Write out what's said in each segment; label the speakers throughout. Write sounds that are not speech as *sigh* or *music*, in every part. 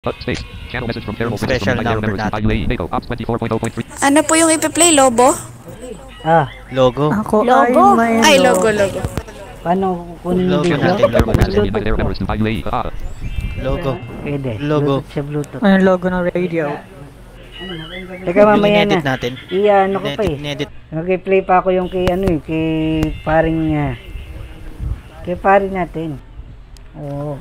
Speaker 1: But space. Channel message from terrible
Speaker 2: Special number natin.
Speaker 1: 24.0.3.
Speaker 3: Ano po yung ipi-play, Lobo?
Speaker 4: Ah,
Speaker 2: Logo.
Speaker 4: ako
Speaker 5: Logo.
Speaker 4: ay ano.
Speaker 3: logo, logo.
Speaker 4: Paano kukunin yung
Speaker 2: Logo
Speaker 4: video?
Speaker 2: natin, logo natin.
Speaker 1: Ah.
Speaker 2: Logo.
Speaker 4: Pwede.
Speaker 2: Logo.
Speaker 4: Bluetooth siya Bluetooth.
Speaker 6: Ano yung logo ng radio?
Speaker 4: Teka mamaya
Speaker 2: Yung
Speaker 4: na.
Speaker 2: natin.
Speaker 4: Iya, ano ko pa eh. Nag-play pa ako yung kay ano eh, kay paring niya. Kay paring natin. Oo.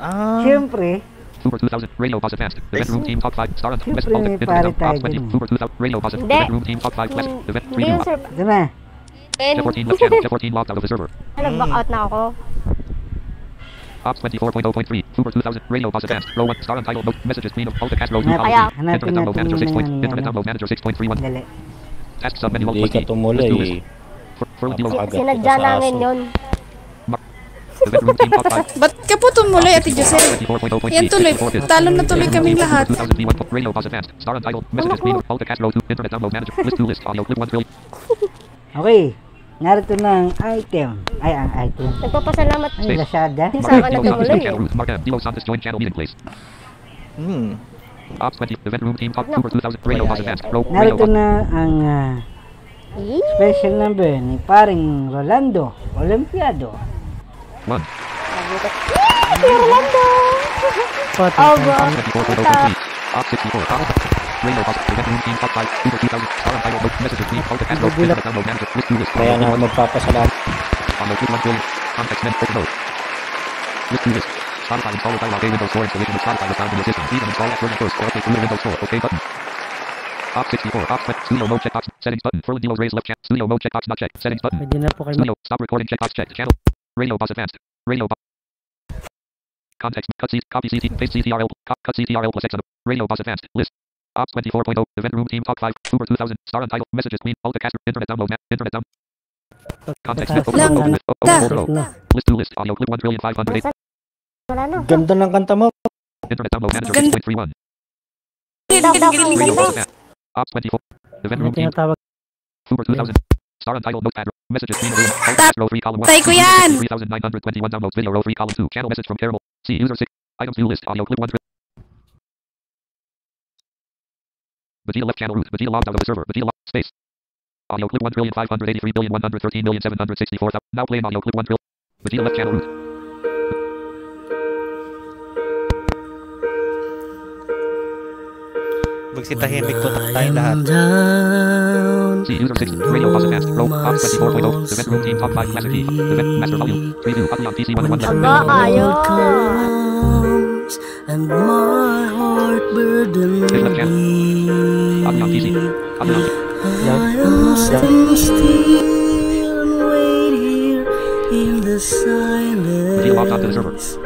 Speaker 2: Ah.
Speaker 4: Siyempre,
Speaker 1: Uber 2000. Radio Boss Advanced. Event Room Team Top 5. Star on Message Baltic.
Speaker 4: tayo
Speaker 1: Ops 20.
Speaker 4: dun.
Speaker 1: Uber 2000. Radio Boss
Speaker 5: Hindi.
Speaker 1: Event Room Team Top 5. Classic. Event
Speaker 5: Hindi yun,
Speaker 1: Preview.
Speaker 5: sir.
Speaker 4: ito na.
Speaker 5: Ben,
Speaker 1: Jet 14 left channel. Jet 14 logged out of the server.
Speaker 5: nag-back out na ako.
Speaker 1: Ops 24.0.3. Uber 2000. Radio Boss Advanced. Row 1. Star Untitled. Note. Messages. Clean of Ulticast Row 2.
Speaker 4: Hanapin,
Speaker 5: Kaya-
Speaker 1: Column 3.
Speaker 4: hanapin
Speaker 1: Internet Download Manager 6.
Speaker 4: yung
Speaker 1: point-
Speaker 4: ano,
Speaker 1: Internet
Speaker 4: ano.
Speaker 1: Download Manager 6.31.
Speaker 4: Dali.
Speaker 1: Task sub menu.
Speaker 7: Hindi ka tumula
Speaker 1: Let's do this. For, for deal.
Speaker 7: Napaka- Agad
Speaker 5: Sinadya namin yun.
Speaker 1: Event Room Team Top 5.
Speaker 3: Ba't ka po tumuloy, Ate?
Speaker 1: 24.0.3.
Speaker 3: Yan tuloy. Talo na tuloy kaming lahat.
Speaker 1: 2000 V1 Radio Boss Advanced. Star Untitled. Messages. Clean of Ulticast Row 2. Internet Download Manager. List 2 list. Audio clip 1 trillion.
Speaker 4: Okay. Narito na ang item. Ay, ang item.
Speaker 5: Nagpapasalamat
Speaker 1: Space.
Speaker 4: Lazada.
Speaker 5: din sa
Speaker 1: Mark
Speaker 5: akin na tumuloy.
Speaker 2: Hmm.
Speaker 1: Ops 20. Event room team top Uber 2000. Radio Boss Advanced.
Speaker 4: Narito na ang
Speaker 5: Eh,
Speaker 4: special number ni paring Rolando Olimpiado.
Speaker 1: 1.
Speaker 6: Photo.
Speaker 5: Oh, bro.
Speaker 1: Ops 24.0.3. Ops 64. Ops. Radio Boss. Event room team top 5. Uber 2000. Star Untitled. Note. Messages. Clean. Ulticast Row. Internet Download Manager. List 2 list.
Speaker 7: Kaya
Speaker 1: Audio
Speaker 7: na ako
Speaker 1: clip 1.
Speaker 7: magpapasalamat.
Speaker 1: Audio clip 1 trillion. Context men. Open mode. List 2 list. Spotify installer dialog A Windows Store installation of Spotify was found in your system. Even install at version first or update through Windows Store. OK button. Op 64. Op set. Studio mode checkbox. Settings button. Furley Dealers raise left check. Studio mode checkbox not checked. Settings button.
Speaker 4: Na
Speaker 1: Studio. Stop recording checkbox checked. Channel. Radio boss advanced. Radio boss. Context. Cut C. Copy CT. Paste CTRL. Co- cut CTRL plus X. Radio boss advanced. List. Ops 24.0. Event room team top 5. Uber 2000. Star untitled. Messages queen. Ulticast. Internet download. ma- Internet down. Context. Open mode. Open list. Open
Speaker 3: Lang.
Speaker 1: mode. Open mode.
Speaker 4: na.
Speaker 1: List 2 list. Audio clip 1 trillion 508.
Speaker 7: Ganda ng kanta mo.
Speaker 1: Internet download manager
Speaker 3: Ganda.
Speaker 1: 6.31.
Speaker 5: Daw, daw,
Speaker 1: Radio
Speaker 5: daw.
Speaker 1: boss advanced. Ops 24. Event room team. Uber 2000. Star untitled notepad. Messages screen room. Alt row 3 column 1.
Speaker 3: Tay ko
Speaker 1: 3921 downloads video row 3 column 2. Channel message from Caramel. See user 6. Items view list. Audio clip 1. Vegeta left channel root. Vegeta logged out of the server. Vegeta log. Space. Audio clip 1 trillion 583 billion 113 million 764 thousand. Now playing audio clip 1 trillion. Vegeta left channel root.
Speaker 2: Magsitahimik po tayo lahat.
Speaker 1: See user 6. Radio boss advanced. Row. Op 24.0. Event room team top 5 classic key. Event master volume. Preview. Up on PC 1 1 left.
Speaker 5: Aba, ayaw.
Speaker 8: comes and my heart burdened
Speaker 1: Hit left channel. Up on PC. Up on
Speaker 8: I am still still and wait here in the
Speaker 1: Vegeta logged onto the server.
Speaker 8: silence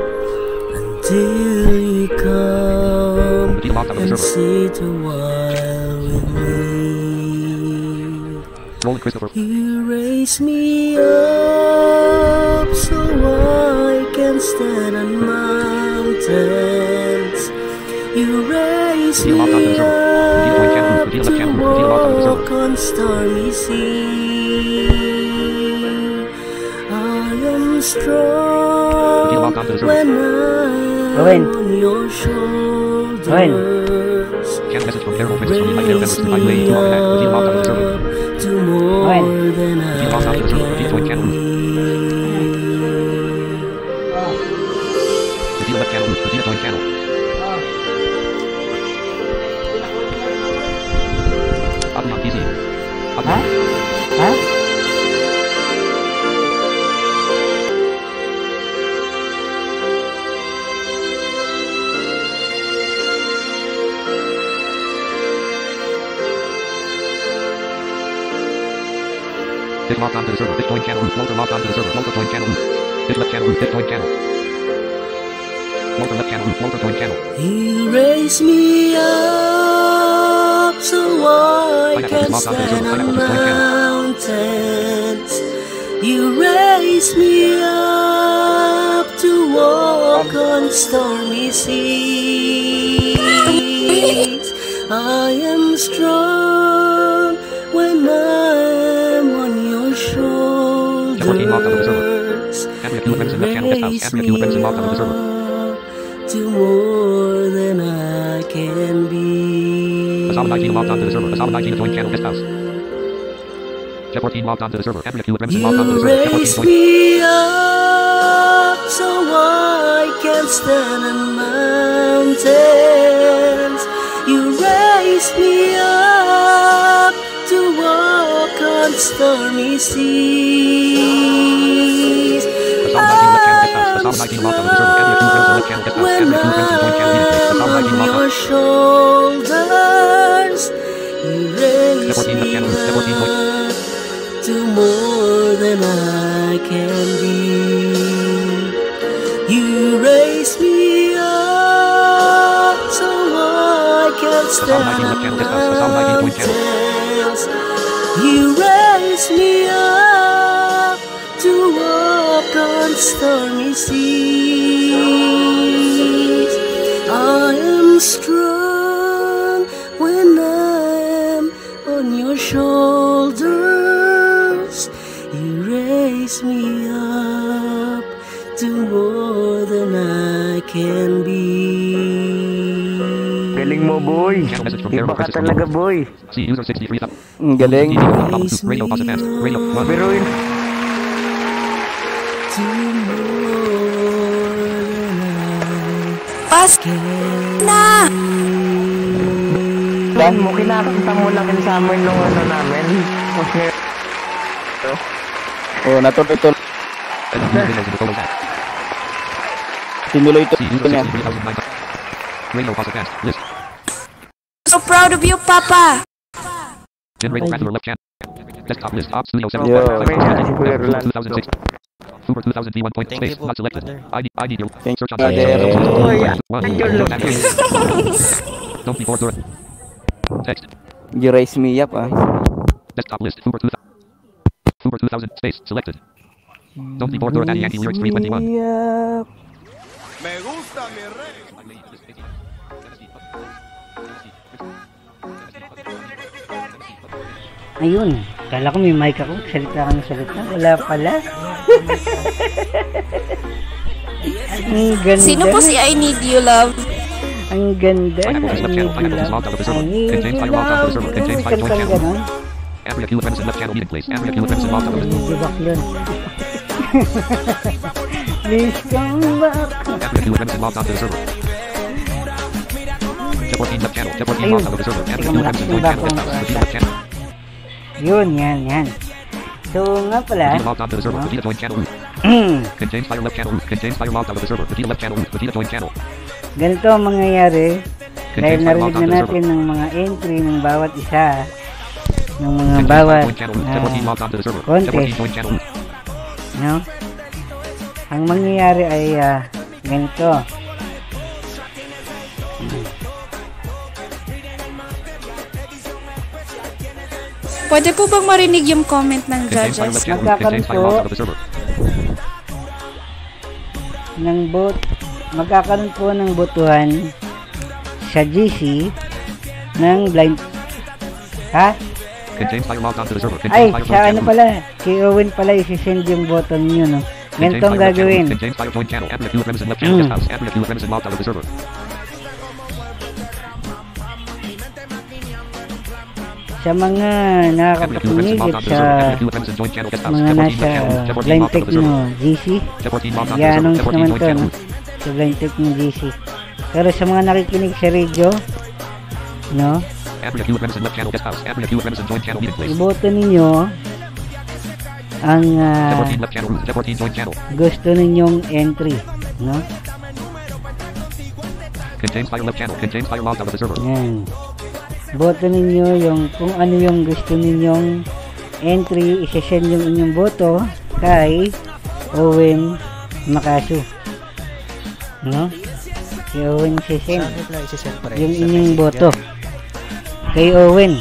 Speaker 8: until you come
Speaker 1: Vegeta logged out of the
Speaker 8: and
Speaker 1: server.
Speaker 8: sit a
Speaker 1: Roland Christopher.
Speaker 8: You raise me up so I can stand on mountains. You raise
Speaker 1: Vegeta
Speaker 8: me
Speaker 1: logged onto the server. Vegeta joined channel
Speaker 8: up
Speaker 1: root. Vegeta left
Speaker 8: to
Speaker 1: channel root. Vegeta logged onto the
Speaker 8: walk
Speaker 1: server.
Speaker 8: on stormy sea. I am strong
Speaker 1: Vegeta logged onto the server.
Speaker 8: when I'm
Speaker 4: Owen.
Speaker 8: on your
Speaker 4: Owen.
Speaker 8: shoulders.
Speaker 1: Channel message from Caramel Princess from United Arab Emirates to IUAE to Alphabet. Vegeta logged out of the server.
Speaker 8: to more
Speaker 4: Owen.
Speaker 8: Than
Speaker 1: Vegeta logged out of the server. Vegeta joined channel root. Vegeta left channel root. Vegeta joined channel. Up on Hit logged onto the server. Hit join channel root. Walter logged onto the server. Walter join channel root. Left channel root. Hit join channel. Walter left channel root. Walter join channel.
Speaker 8: You raise me up so I
Speaker 1: Pineapple
Speaker 8: can
Speaker 1: is
Speaker 8: stand on
Speaker 1: is
Speaker 8: mountains. You raise me up to walk on stormy seas. I am strong
Speaker 1: limits and left channel disk and log time of the server.
Speaker 8: To more than I can be.
Speaker 1: Asama 19 logged onto the server. Asama 19 joined channel guest house. Jet 14 logged onto the server. Ambient Hewlett Remsen logged onto the server. Jet 14 joined.
Speaker 8: me up so I can stand in mountains. You raise me up to walk on stormy seas.
Speaker 1: Asama
Speaker 8: I'm
Speaker 1: 19
Speaker 8: on
Speaker 1: logged
Speaker 8: your
Speaker 1: on.
Speaker 8: shoulders, you raise
Speaker 1: Step 14 left channel. Step 14
Speaker 8: me up to more than I can be. You raise me up so I can stand
Speaker 1: Asama 19 left channel guest house. Asama 19 joined channel.
Speaker 8: mountains. You raise me up to walk on stormy seas. I am strong when I am on your shoulders. You raise me up to more than I can be.
Speaker 7: Galing mo, boy.
Speaker 1: Channel
Speaker 7: Iba ka talaga, boy.
Speaker 1: See user 63,000.
Speaker 7: Ang galing.
Speaker 1: Radio Buzz Advanced. Radio 1.
Speaker 7: Biruin.
Speaker 8: To
Speaker 3: basket na
Speaker 7: Dan mo, kinakanta mo lang yung summer nung ano namin. Okay. Oo,
Speaker 9: oh, natututul.
Speaker 1: Sinuloy ito
Speaker 9: niya.
Speaker 3: So proud of you, Papa!
Speaker 1: Generate regular left chat. Desktop list
Speaker 7: ops
Speaker 1: 074. Uber 2000 D1 point
Speaker 2: Thank you
Speaker 1: space.
Speaker 2: po,
Speaker 1: Not selected. ID. ID deal.
Speaker 9: Thank
Speaker 1: Search on
Speaker 9: you, brother.
Speaker 7: Oh, yeah. You, *laughs*
Speaker 1: Don't be bored. Text.
Speaker 9: You raise me up, ah.
Speaker 1: Desktop list. Uber 2000. Uber 2000 space. Selected. Don't be bored during Daddy Yankee lyrics 321.
Speaker 9: Yeah.
Speaker 4: Ayun. Kala ko may mic ako. Salita ka ng salita. Wala pala. Ang ganda.
Speaker 3: Sino po si I Need You Love?
Speaker 4: Ang ganda. I need you
Speaker 1: logged out of the
Speaker 4: love. May kantang ganon.
Speaker 1: Andrea Q. Left channel meeting place.
Speaker 4: Please come back.
Speaker 1: Andrea Q. Remington logged onto the server. Jet 14 left channel. Jet 14
Speaker 4: Ayun.
Speaker 1: logged out of the server. Andrea Q.
Speaker 4: Tingnan mo
Speaker 1: Remington
Speaker 4: lang,
Speaker 1: joined channel
Speaker 4: tingnan
Speaker 1: guest house.
Speaker 4: ko.
Speaker 1: Vegeta left channel.
Speaker 4: Yun, yan, yan. So, nga pala,
Speaker 1: Vegeta logged onto the server. Vegeta joined channel root. Contains fire left channel root. Contains fire logged out of the server. Vegeta left channel root. Vegeta joined channel.
Speaker 4: ganito ang mangyayari dahil narinig na
Speaker 1: onto
Speaker 4: natin ng mga entry ng bawat isa ng mga bawat
Speaker 1: joined channel root. Jet 14 logged onto the server. Jet
Speaker 4: contest.
Speaker 1: 14 joined channel root.
Speaker 4: no? Ang mangyayari ay ah, ganito.
Speaker 3: Pwede po bang marinig yung comment ng judges?
Speaker 1: server.
Speaker 4: ng bot. Magkakaroon po ng botuhan sa GC ng blind. Ha? Ay, sa ano pala? Si Owen pala isi-send yung button nyo no? Ganito ang gagawin.
Speaker 1: Root.
Speaker 4: Sa mga nakakapakinig at sa mga
Speaker 1: Jet 14
Speaker 4: nasa
Speaker 1: left channel root. Jet 14
Speaker 4: blind tech no GC
Speaker 1: Jet 14 logged onto the server.
Speaker 4: i-announce
Speaker 1: Jet 14
Speaker 4: naman to no? sa blind tech ng GC pero sa mga nakikinig sa radio no iboto ninyo ang
Speaker 1: Jet 14 left channel root. Jet 14 joined channel.
Speaker 4: gusto ninyong entry no
Speaker 1: Contains fire left channel. Contains fire logged out of the server.
Speaker 4: Yan. Boto ninyo yung kung ano yung gusto ninyong entry, isesend yung inyong boto kay Owen Makasu. No? Si Owen
Speaker 2: rin?
Speaker 4: yung inyong boto. Kay Owen.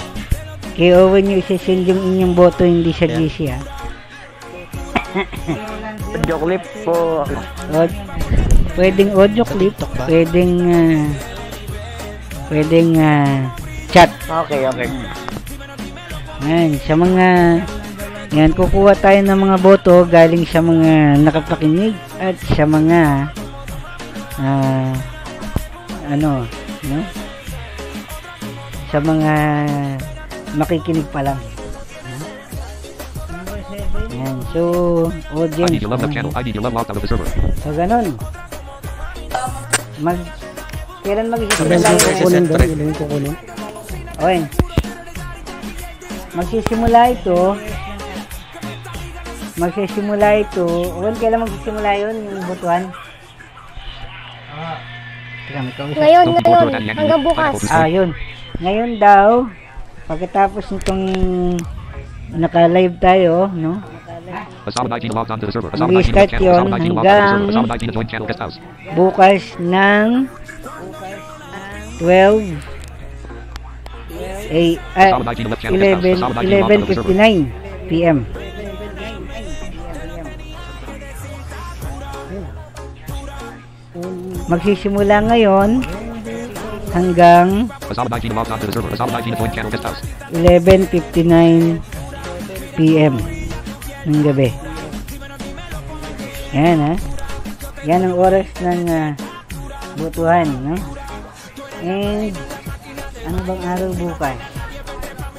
Speaker 4: Kay Owen yung isesend yung inyong boto, hindi sa. GC ha.
Speaker 7: Joke clip po.
Speaker 4: O, pwedeng audio clip, pwedeng ah, pwedeng ah, chat.
Speaker 7: Okay, okay.
Speaker 4: Yan, sa mga yan, kukuha tayo ng mga boto galing sa mga nakapakinig at sa mga ah, ano, no? sa mga makikinig pa lang. Yan. So,
Speaker 1: I
Speaker 4: audience.
Speaker 1: need your love left channel. I need your love locked out of the server.
Speaker 4: So, ganun. Mag... Kailan mag-isimula
Speaker 2: Ilan yung
Speaker 4: tayo?
Speaker 2: kukunin doon?
Speaker 4: Ilan
Speaker 2: Ilan yung kukunin?
Speaker 4: Okay. Magsisimula ito. Magsisimula ito. Well, kailan magsisimula yun? Yung butuan?
Speaker 5: Ngayon, ngayon, hanggang bukas.
Speaker 4: Ah, yun. Ngayon daw, pagkatapos nitong naka-live tayo, no?
Speaker 1: Asama 19 logged onto the server. Asama 19
Speaker 4: Mag-i-start
Speaker 1: left channel. Asama
Speaker 4: yun
Speaker 1: 19 logged onto the server.
Speaker 4: hanggang-
Speaker 1: Asama 19 join channel guest house.
Speaker 4: Bukas ng 12 ay,
Speaker 1: Asama 19 left channel guest house.
Speaker 4: 11,
Speaker 1: Asama 19 logged onto the server.
Speaker 4: 11.59 p.m. Magsisimula ngayon hanggang
Speaker 1: Asama 19 logged onto the server. Asama 19 join channel guest house.
Speaker 4: 11.59 p.m. ng gabi. Yan ha. Yan ang oras ng ah, butuhan. No? And ano bang araw bukas?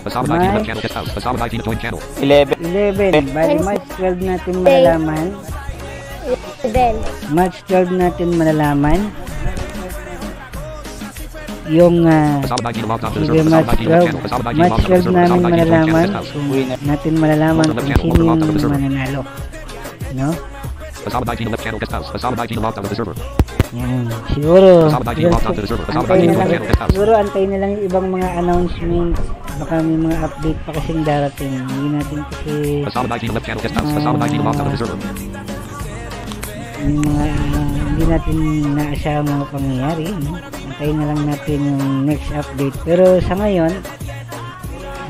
Speaker 1: Asama 19 left channel guest house. Asama 19 join channel.
Speaker 9: 11.
Speaker 4: 11. Bali March 12 natin malalaman.
Speaker 5: Then,
Speaker 4: March 12 natin malalaman. Yung ah,
Speaker 1: Asama 19 logged onto the
Speaker 4: Sige. March
Speaker 1: Asama 19 left
Speaker 4: 12.
Speaker 1: channel. Asama 19
Speaker 4: March
Speaker 1: logged onto the
Speaker 4: 12
Speaker 1: server.
Speaker 4: namin
Speaker 1: Asama 19 join channel
Speaker 4: malalaman kung natin malalaman kung sino yung mananalo. No?
Speaker 1: Asama 19 left channel guest house. Asama 19 logged onto the server.
Speaker 4: Yan. Siguro,
Speaker 1: tayo
Speaker 4: siguro,
Speaker 1: locked onto the server. Kasama
Speaker 4: antay
Speaker 1: tayo
Speaker 4: na lang, siguro antay na lang yung ibang mga announcements. Baka may mga update pa kasing darating. Hindi natin kasi
Speaker 1: Asama 19 left channel guest house. Asama 19 logged onto the server.
Speaker 4: yung mga ah, hindi natin naasahan mga pangyayari. No? Antayin na lang natin yung next update. Pero sa ngayon,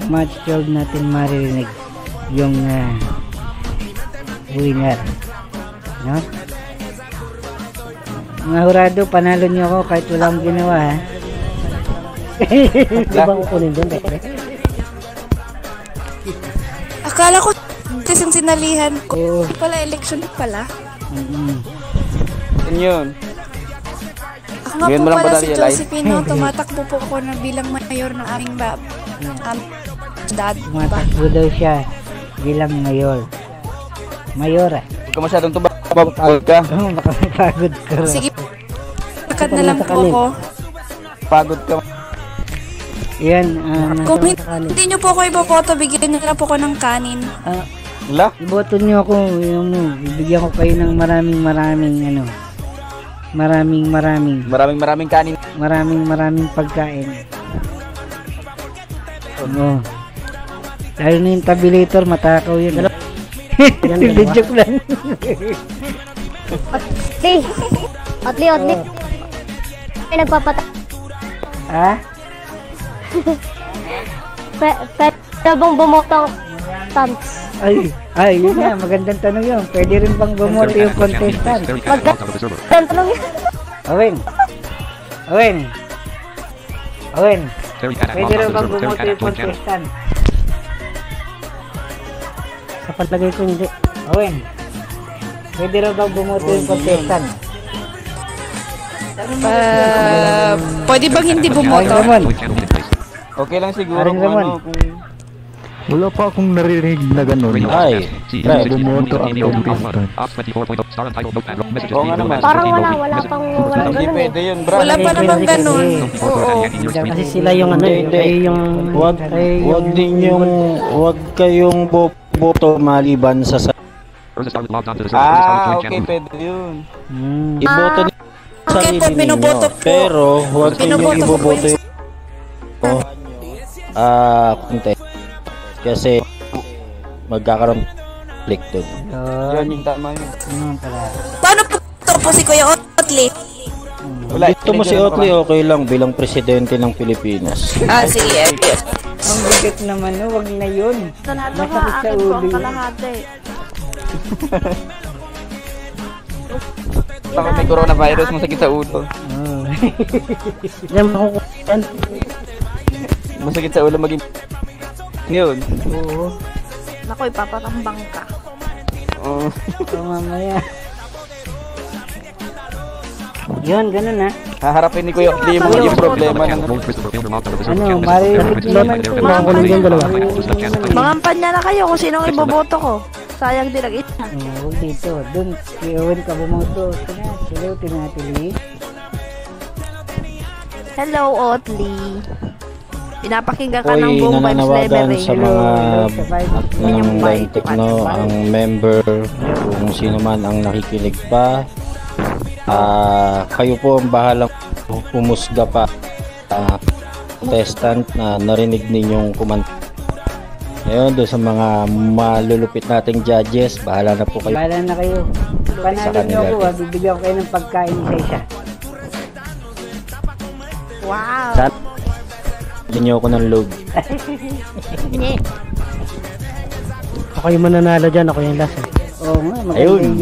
Speaker 4: March 12 natin maririnig yung uh, winner. No? Mga hurado, panalo niyo ako kahit wala akong ginawa ha. *laughs* Di ba kukunin doon?
Speaker 3: Akala ko kasing sinalihan ko.
Speaker 4: Oo.
Speaker 3: Pala, election pala.
Speaker 4: Mm-mm.
Speaker 9: Yun yun.
Speaker 3: Ako nga
Speaker 9: Ngayon
Speaker 3: po
Speaker 9: mo lang
Speaker 3: pala
Speaker 9: ba
Speaker 3: si
Speaker 9: na-realize?
Speaker 3: Josephine. *laughs* Tumatakbo po ko na bilang mayor ng aming bab. Um, dad. Ba?
Speaker 4: Tumatakbo daw siya bilang mayor. Mayora.
Speaker 9: Huwag ka masyadong tumabapagod ka.
Speaker 4: Oh, baka ka.
Speaker 3: Sige. Takat na lang po ako.
Speaker 9: Pagod ka.
Speaker 4: Yan, um,
Speaker 3: Kung hindi nyo po ako iboboto, bigyan nyo na po ko ng kanin.
Speaker 4: ah,
Speaker 9: Wala.
Speaker 4: iboto niyo ako, yung, bibigyan ko kayo ng maraming maraming ano, maraming maraming,
Speaker 9: Maraming maraming kanin.
Speaker 4: maraming maraming pagkain. Oo. Lalo na yung tabilator, matakaw yun. *laughs* Hindi joke lang. *laughs*
Speaker 5: Otli. Otli, Otli. Ay, nagpapata.
Speaker 4: ha? *laughs*
Speaker 5: Pe, pe, bang bumotong thumbs?
Speaker 4: Ay, ay, yun nga, magandang tanong yun. Pwede rin bang bumoto yung contestant?
Speaker 5: Ganito lang yun.
Speaker 4: Owen. Owen. Owen. Pwede rin bang bumoto yung contestant? Sa palagay ko hindi. Owen. Pwede rin bang bumoto yung contestant?
Speaker 3: Uh, pwede bang hindi bumoto?
Speaker 9: Okay lang siguro kung
Speaker 4: naman.
Speaker 9: ano. Kung...
Speaker 2: Wala pa akong narinig na ganun. Ay,
Speaker 1: 16,
Speaker 2: bumoto ang
Speaker 1: 16, 16,
Speaker 2: contestant.
Speaker 1: Ops 24.0. Star untitled notepad. Messages.
Speaker 9: Oo nga
Speaker 1: no
Speaker 9: naman.
Speaker 5: Parang
Speaker 1: 16,
Speaker 5: wala, wala pang, wala
Speaker 9: Hindi
Speaker 5: ganun
Speaker 9: pwede
Speaker 5: eh.
Speaker 9: yun, bro.
Speaker 3: Wala pa namang ganun. Oo.
Speaker 10: Kasi sila yung ano, eh, yung wag wag din yung wag kayong bo- boto maliban sa
Speaker 9: Ah, okay, pwede yun.
Speaker 10: Iboto ni
Speaker 3: Okay po, binoboto po.
Speaker 10: Pero wag ninyong
Speaker 3: Binoboto ko po
Speaker 10: iboboto
Speaker 3: yung-
Speaker 10: yung ah contest. Kasi magkakaroon dun.
Speaker 4: Yun.
Speaker 9: Yan yung tama yun.
Speaker 4: Ano pala?
Speaker 3: Paano po ito po si Kuya Otli?
Speaker 9: Wala.
Speaker 10: Dito mo si Otley okay lang bilang presidente ng Pilipinas.
Speaker 3: Ah, sige.
Speaker 4: Ang bigat naman, no? Wag na yun. Masakit
Speaker 5: ka,
Speaker 4: sa
Speaker 5: akin po ang
Speaker 4: yun.
Speaker 5: kalahati. *laughs*
Speaker 9: Baka may coronavirus, masakit sa ulo.
Speaker 4: Oh.
Speaker 10: Yan makukuha.
Speaker 9: Masakit sa ulo maging... Yun.
Speaker 4: Oo.
Speaker 5: Naku, ipapatambang ka.
Speaker 9: Oo.
Speaker 4: So, mamaya. Yun, ganun ha.
Speaker 9: Haharapin ni Kuya Oatly yung, yung problema ng
Speaker 4: Ano,
Speaker 1: account.
Speaker 4: maririnig naman ko.
Speaker 6: Mga
Speaker 3: niya na kayo kung sinong iboboto ko. Sayang din ang.
Speaker 4: Oh, huwag dito. Doon, si Owen ka bumoto. Sige, tinatili.
Speaker 3: Hello, Oatly. Pinapakinggan ka
Speaker 10: Ako'y
Speaker 3: ng buong Vibes
Speaker 10: nananawagan
Speaker 3: Library.
Speaker 10: sa mga ng
Speaker 3: vibe.
Speaker 10: Techno, ang member, kung sino man ang nakikinig pa, ah kayo po ang bahalang pumusga pa ah, contestant na narinig ninyong kumanta. Ngayon, doon sa mga malulupit nating judges, bahala na po kayo.
Speaker 4: Bahala na kayo. Panalo
Speaker 10: Sa
Speaker 4: niyo ako, ah. bibigyan ko kayo ng pagkain isa-isa.
Speaker 3: Wow.
Speaker 10: Sana bigyan niyo ako ng load. *laughs*
Speaker 6: Ako yung mananalo dyan, ako yung last. Eh.
Speaker 4: Oo nga,
Speaker 10: Ayun.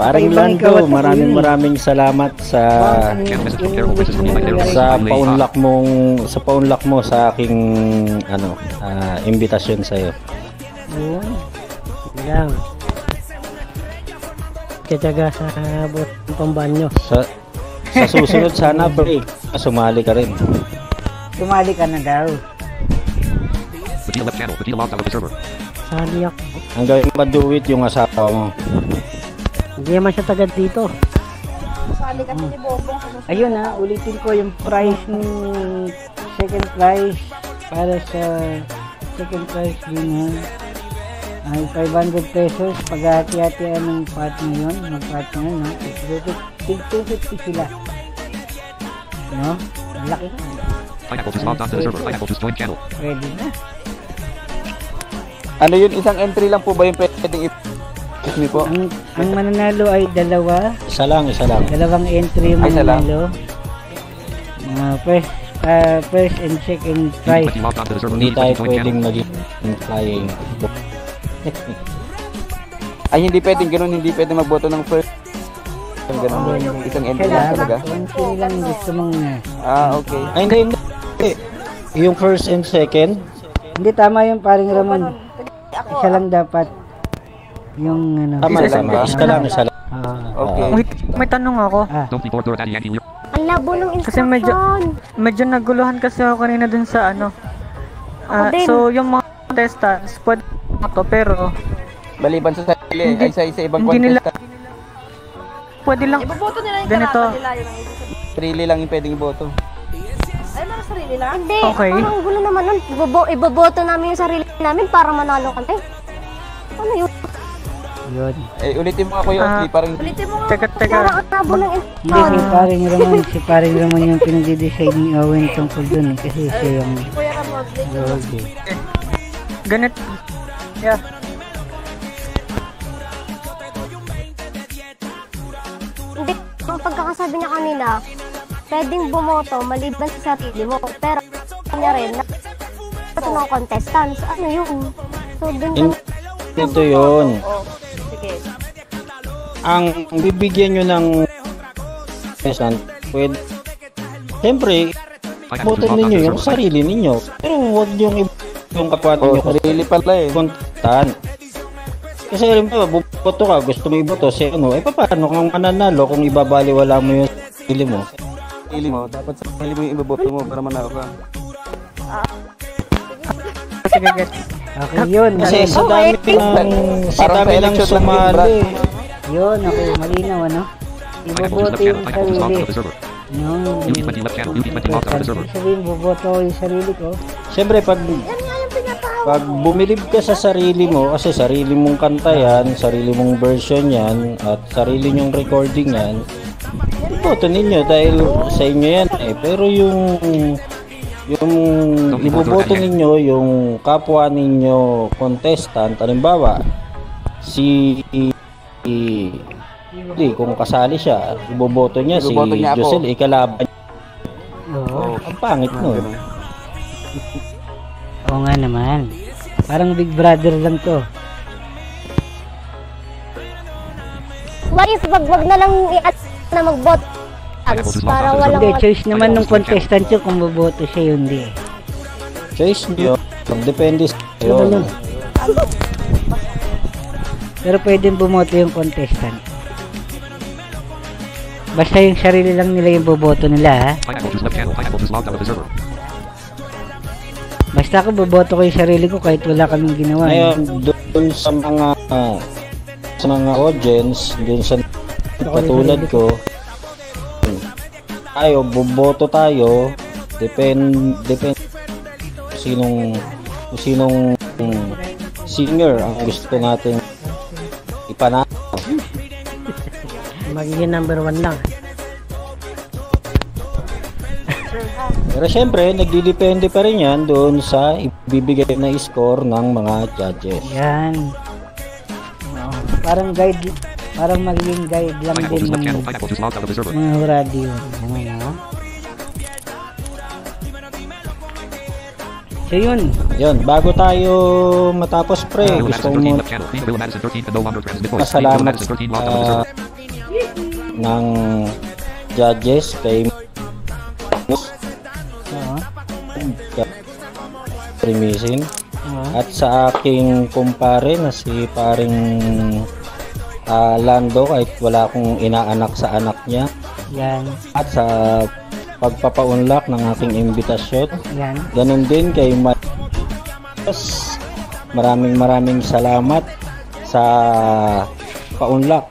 Speaker 10: Parang Lando, maraming maraming salamat sa sa paunlak mong sa paunlak mo sa aking ano ah, imbitasyon sa iyo.
Speaker 4: Yun.
Speaker 6: Lang. Katiyaga sa ng pambanyo.
Speaker 10: Sa sa susunod sana pre, sumali ka rin.
Speaker 4: Sumali ka na daw.
Speaker 1: Medina left channel. Medina logged out of the server.
Speaker 6: Sali ako.
Speaker 10: Ang gawin pa do it yung asawa mo.
Speaker 6: Hindi naman siya tagad dito.
Speaker 5: Sali kasi ni Bobong.
Speaker 4: Ayun ha, ulitin ko yung price ng second prize para sa second prize din ha. Ay 500 pesos paghati-hatian ng part na yun, ng part na yun, no? Tig 250 sila. No? Ang laki.
Speaker 1: Pineapple just logged onto the server. Pineapple just joined channel.
Speaker 4: Pwede na.
Speaker 9: Ano yun, isang entry lang po ba yung pwedeng i- Excuse me po.
Speaker 4: Ang, ang mananalo ay dalawa.
Speaker 10: Isa lang, isa lang.
Speaker 4: Dalawang entry yung
Speaker 9: Ay, isa lang.
Speaker 4: mananalo. Uh, first, uh, first and second prize.
Speaker 10: Hindi tayo pwedeng maging flying.
Speaker 9: Ay, hindi pwedeng ganun, hindi pwedeng magboto ng first. Isang ganun, isang entry lang talaga.
Speaker 4: Konti lang gusto mong uh,
Speaker 9: Ah, okay.
Speaker 10: Ay, hindi, hindi. Yung first and second,
Speaker 4: Hindi tama yung paring Ramon. Isa lang dapat. Yung ano.
Speaker 10: tama
Speaker 9: Isa
Speaker 10: isa
Speaker 9: lang ba?
Speaker 10: Isa lang, isa lang.
Speaker 4: Ah.
Speaker 9: Okay.
Speaker 6: Wait, may tanong ako.
Speaker 1: You're
Speaker 5: Ang labo ng
Speaker 6: Kasi
Speaker 5: instruction.
Speaker 6: medyo, medyo naguluhan kasi ako kanina dun sa ano. Ah,
Speaker 5: Ako din.
Speaker 6: so, yung mga contestants, pwede to, pero
Speaker 9: Maliban sa sarili, ay sa, sa ibang
Speaker 6: Hindi nila-
Speaker 9: contestant,
Speaker 6: pwede lang,
Speaker 3: Iboboto nila yung
Speaker 6: Ganito.
Speaker 3: nila.
Speaker 9: Sarili lang yung pwedeng iboto.
Speaker 3: Lang.
Speaker 5: Hindi,
Speaker 6: Okay.
Speaker 5: parang gulo naman nun. Ibobo, iboboto namin yung sarili namin para manalo kami. Ano yun?
Speaker 4: Yun.
Speaker 9: Eh, ulitin mo nga Kuya
Speaker 6: Ah.
Speaker 9: Parang
Speaker 3: Ulitin mo nga.
Speaker 6: teka, teka,
Speaker 5: labo ng
Speaker 4: Hindi, si paring Ramon, si paring Ramon yung pinag-decide ni Owen tungkol dun eh. Kasi siya yung...
Speaker 3: Kuya Ramon,
Speaker 4: Okay.
Speaker 6: ganit, yeah,
Speaker 5: Hindi, ang pagkakasabi niya kanina, pwedeng bumoto maliban sa sarili mo. Pero, niya rin, na ito ng contestants. Ano yun? So, dun
Speaker 10: In- Ito yun.
Speaker 3: Oh, sige.
Speaker 10: Ang bibigyan nyo ng pesan, pwede, siyempre, boto ninyo yung sarili ninyo. Pero huwag yung iba yung kapwa
Speaker 9: oh,
Speaker 10: ninyo
Speaker 9: sarili pala eh.
Speaker 10: kontan. Kasi alam mo, buboto ka, gusto mo iboto si ano, eh paano kung mananalo kung ibabaliwala mo yung sarili mo?
Speaker 9: Sarili mo, dapat sa sarili mo yung iboboto mo para manalo ka.
Speaker 6: sige, get.
Speaker 4: Okay, yun.
Speaker 10: Kasi sa dami ng sa dami ng sumali.
Speaker 4: Yun, okay. Malinaw, ano? Iboboto yung sarili. Yun.
Speaker 1: UP20 left channel. UP20 logged onto the server.
Speaker 4: Sabihin, boboto yung sarili ko.
Speaker 10: Siyempre pag pag bumilib ka sa sarili mo, kasi sarili mong kanta yan, sarili mong version yan, at sarili nyong recording yan, iboto ninyo dahil sa inyo yan eh. Pero yung yung iboboto ninyo, yung kapwa ninyo contestant, halimbawa, si hindi, kung kasali siya, iboboto niya si
Speaker 9: Iboboto niya ako.
Speaker 10: Josel, ikalaban.
Speaker 4: Oo.
Speaker 10: Ang pangit no.
Speaker 4: Oo nga naman. Parang Big Brother lang to.
Speaker 5: What if wag, wag na lang i-add na mag-vote para walang
Speaker 4: Hindi, choice naman ng contestant yun kung boboto siya yun, di.
Speaker 10: Choice nyo, depende sa
Speaker 4: Ano yun? Pero pwedeng bumoto yung contestant. Basta yung sarili lang nila yung boboto nila ha. Basta ako boboto ko yung sarili ko kahit wala kaming ginawa.
Speaker 10: Ngayon, doon sa mga sa mga audience, doon sa katulad ko, tayo, boboto tayo, depend, depend sinong sinong singer ang gusto natin ipanalo. *laughs*
Speaker 6: Magiging number one lang.
Speaker 10: Pero syempre, nagdidepende pa rin yan doon sa ibibigay na score ng mga judges.
Speaker 4: Yan. Oo. Parang guide, parang magiging guide lang din ng mga radio. Ano na? So yun,
Speaker 10: Yun, bago tayo matapos pre, gusto mo
Speaker 1: 13 left channel. Bill Madison 13 and no longer transmit voice. Bill
Speaker 10: pasalamat
Speaker 1: Madison 13 logged out of the
Speaker 10: sa
Speaker 1: server.
Speaker 10: ng judges kay. Primisin
Speaker 4: Oo.
Speaker 10: at sa aking kumpare na si paring ah, Lando kahit wala akong inaanak sa anak niya.
Speaker 4: Yan,
Speaker 10: at sa pagpapaunlak ng aking imbitasyon.
Speaker 4: Yan.
Speaker 10: ganun din kay Mike maraming maraming salamat sa paunlak.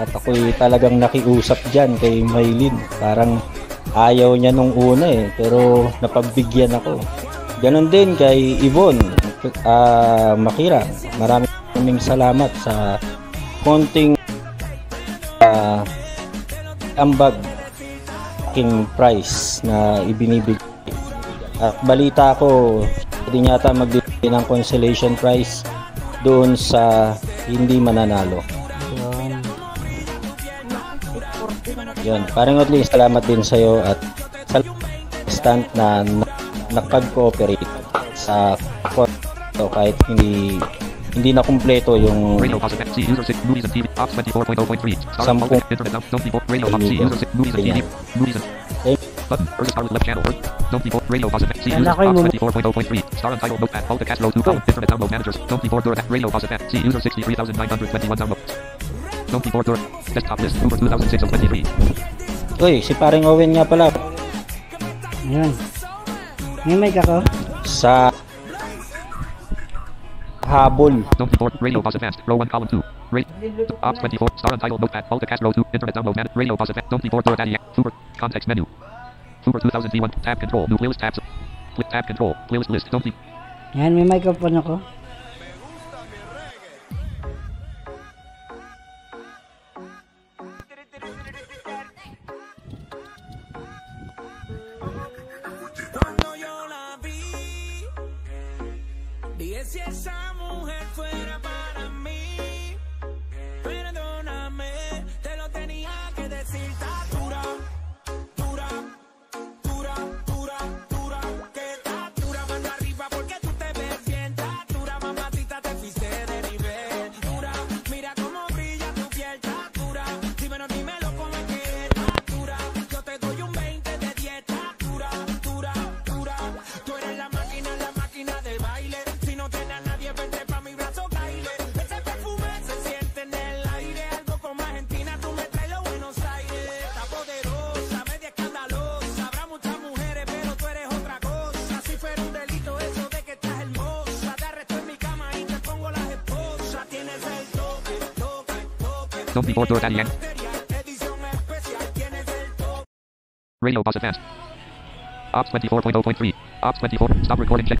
Speaker 10: At ako'y talagang nakiusap dyan kay Maylin. Parang ayaw niya nung una eh pero napagbigyan ako. Ganun din kay Yvonne. Ah, Makira maraming maraming salamat sa konting ah, ambag aking price na ibinibigay at balita ko hindi yata magbibigay ng consolation prize doon sa hindi mananalo
Speaker 4: Yun.
Speaker 10: Parang at least salamat din sa'yo at sa stand na na- nakapag-cooperate sa so kahit hindi hindi na kumpleto yung
Speaker 1: Radio Positive. See user 6 movies and TV. Ops 24.0.3. Star
Speaker 10: Sampu.
Speaker 1: Public. Internet. Don't, don't people. Radio Pop. See user 6 movies and TV. Movies and
Speaker 10: Eh.
Speaker 1: button. First star left channel. Don't people. Radio Positive. See
Speaker 6: Wala
Speaker 1: user
Speaker 6: ko yung
Speaker 1: Ops
Speaker 6: mum-
Speaker 1: 24.0.3. Star Untitled Notepad. Alt Cast Row 2 column. Internet download managers. Don't people. Dura. Radio Positive. See user 63,921 downloads. Don't people. Dura. Desktop list. Uber 2006 of 23.
Speaker 10: Uy, si paring Owen nga pala
Speaker 4: Ayun. May mic ako?
Speaker 10: sa habol.
Speaker 1: Radio Positive. Advanced. Row 1 column 2. Rate. Ops 24. Star Untitled Notepad. Alt Cast Row 2. Internet download man. Radio Positive. Don't people. Dura. Daddy. Uber. Context menu. Uber 2000 V1. Tab control. New playlist tabs. Click tab control. Playlist list. Don't be.
Speaker 4: Yan, may microphone ako.
Speaker 8: Toque.
Speaker 1: Don't be bored, Daddy. Yang.
Speaker 8: Edición especial, tienes el toque.
Speaker 1: Radio Boss Advanced. Ops 24.0.3. Ops 24. Stop recording. Check.